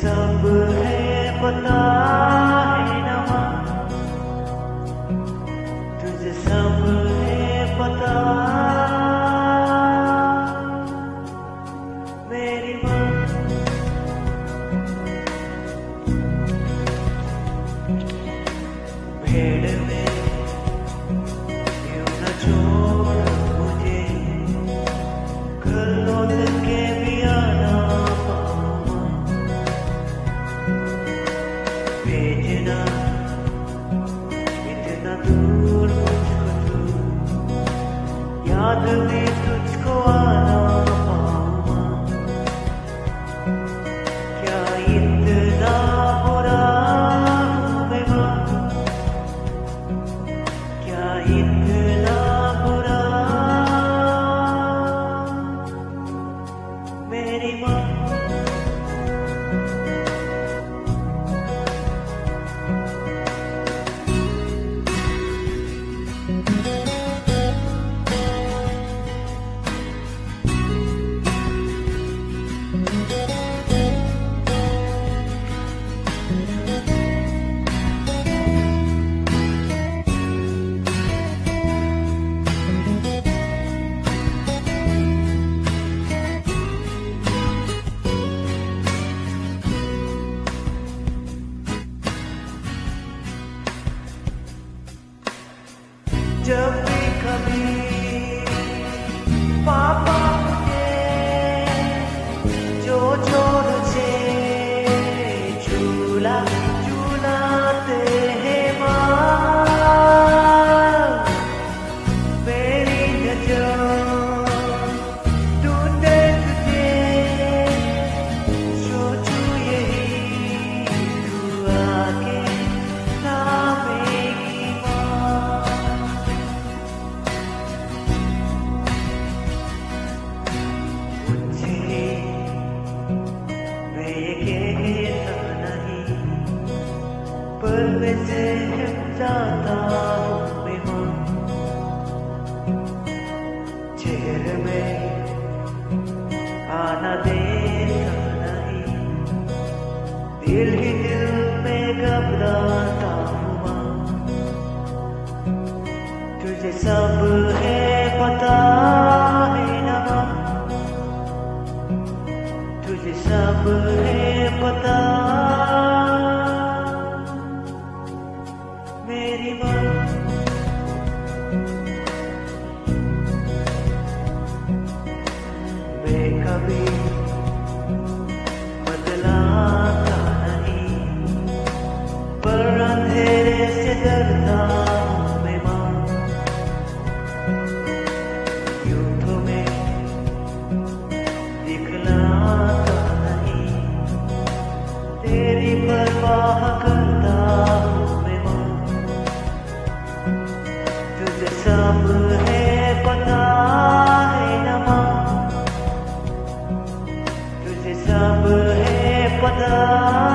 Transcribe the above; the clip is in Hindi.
सब है पता है नवा। तुझे सब है पता jump शहर में। आना देखा नहीं। दिल ही दिल में घबराता हुआ। तुझे सब है पता है नवा तुझे सब है पता Oh uh -huh.